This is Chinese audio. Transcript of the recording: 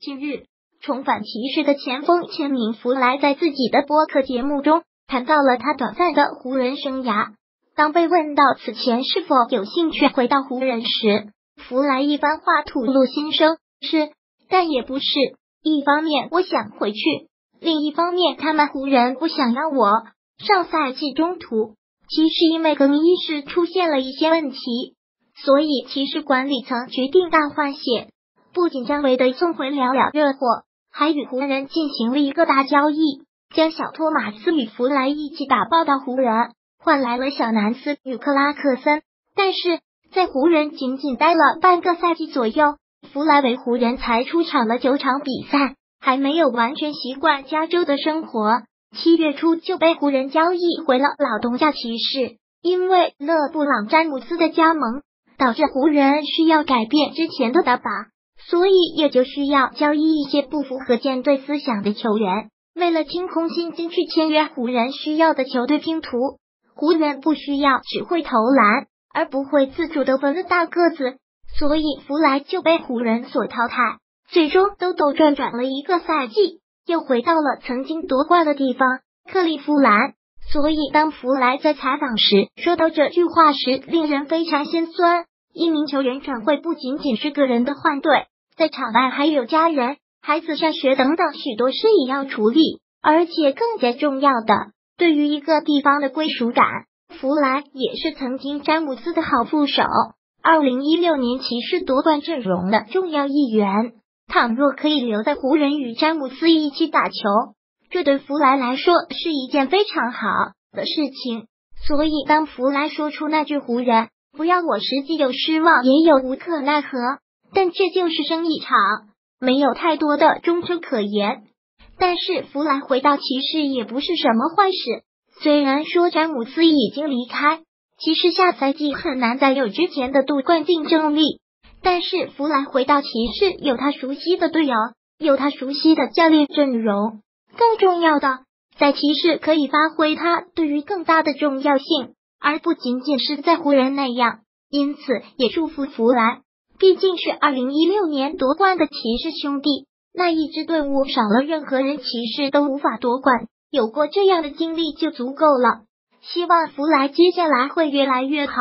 近日，重返骑士的前锋签名弗莱在自己的播客节目中谈到了他短暂的湖人生涯。当被问到此前是否有兴趣回到湖人时，弗莱一番话吐露心声：是，但也不是。一方面我想回去，另一方面他们湖人不想要我。上赛季中途，骑士因为更衣室出现了一些问题，所以骑士管理层决定大换血。不仅将韦德送回了了热火，还与湖人进行了一个大交易，将小托马斯与弗莱一起打爆到湖人，换来了小南斯与克拉克森。但是在湖人仅仅待了半个赛季左右，弗莱为湖人才出场了九场比赛，还没有完全习惯加州的生活。七月初就被湖人交易回了老东家骑士，因为勒布朗詹姆斯的加盟，导致湖人需要改变之前的打法。所以也就需要交易一些不符合舰队思想的球员。为了清空薪金去签约湖人需要的球队拼图，湖人不需要只会投篮而不会自主得分的大个子，所以弗莱就被湖人所淘汰。最终兜兜转转了一个赛季，又回到了曾经夺冠的地方克利夫兰。所以当弗莱在采访时说到这句话时，令人非常心酸。一名球员转会不仅仅是个人的换队。在场外还有家人、孩子上学等等许多事也要处理，而且更加重要的，对于一个地方的归属感，弗莱也是曾经詹姆斯的好副手，二零一六年骑士夺冠阵容的重要一员。倘若可以留在湖人与詹姆斯一起打球，这对弗莱来说是一件非常好的事情。所以，当弗莱说出那句“湖人不要我”，实际有失望，也有无可奈何。但这就是生意场，没有太多的中秋可言。但是弗莱回到骑士也不是什么坏事。虽然说詹姆斯已经离开，骑士下赛季很难再有之前的夺冠竞争力。但是弗莱回到骑士，有他熟悉的队友，有他熟悉的教练阵容，更重要的，在骑士可以发挥他对于更大的重要性，而不仅仅是在湖人那样。因此，也祝福弗莱。毕竟是二零一六年夺冠的骑士兄弟，那一支队伍少了任何人，骑士都无法夺冠。有过这样的经历就足够了。希望弗莱接下来会越来越好。